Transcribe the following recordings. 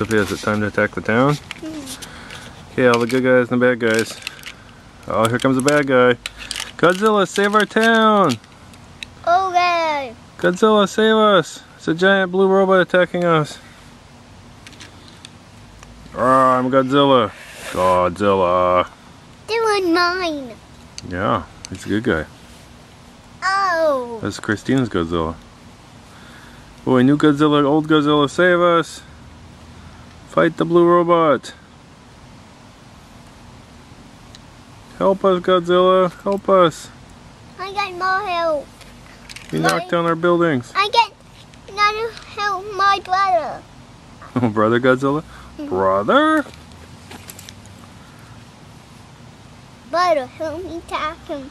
Sophia, is it time to attack the town? Okay, all the good guys and the bad guys. Oh, here comes the bad guy. Godzilla, save our town! Okay. Godzilla, save us! It's a giant blue robot attacking us. Ah, I'm Godzilla. Godzilla. Doing mine. Yeah, he's a good guy. Oh. That's Christina's Godzilla. Boy, new Godzilla, old Godzilla, save us! Fight the blue robot! Help us, Godzilla! Help us! I got more help. He knocked down our buildings. I get another help my brother. Oh, brother Godzilla? Brother? Brother, help me attack him.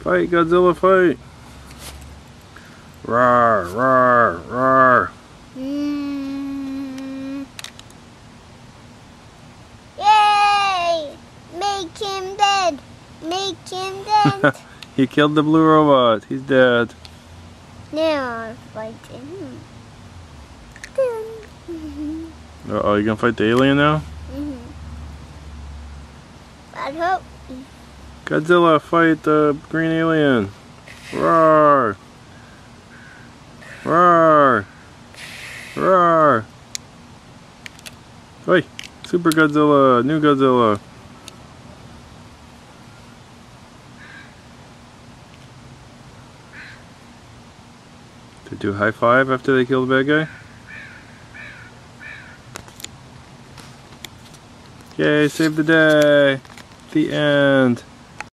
Fight, Godzilla, fight! Roar, roar, roar! Mm. Yay! Make him Make him he killed the blue robot. He's dead. now I'm fighting him. Uh oh, you gonna fight the alien now? Mhm. I hope. Godzilla, fight the green alien! Roar! Roar! Roar! Oi! Super Godzilla! New Godzilla! To do a high five after they kill the bad guy? Yay, save the day! The end!